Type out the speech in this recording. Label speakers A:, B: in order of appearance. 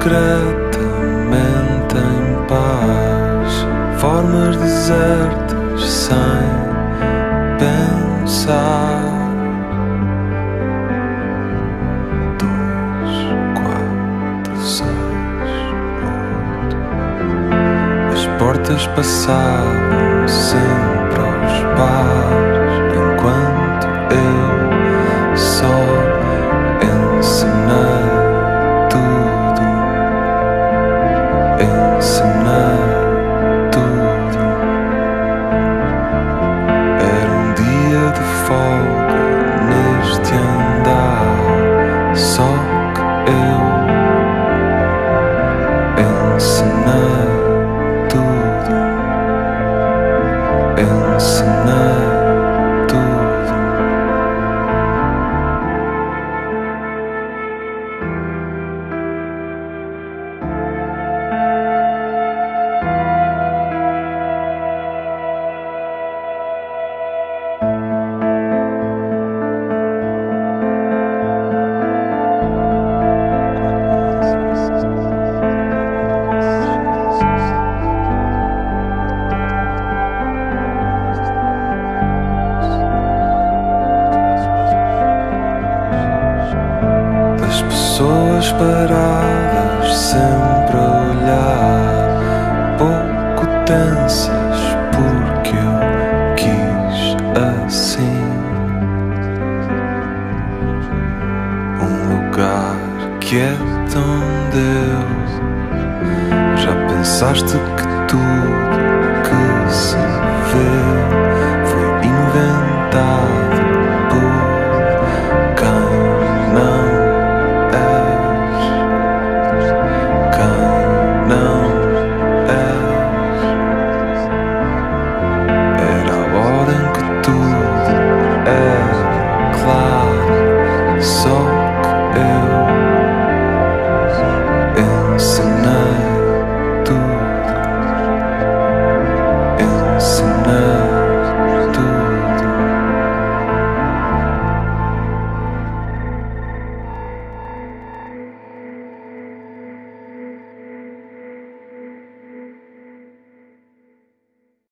A: discretamente em paz, formas desertas sem pensar. Dois, quatro, seis, oito. As portas passavam sempre aos pares, pessoas paradas sempre a olhar, pouco tensas porque eu quis assim. Um lugar que é tão Deus. Já pensaste que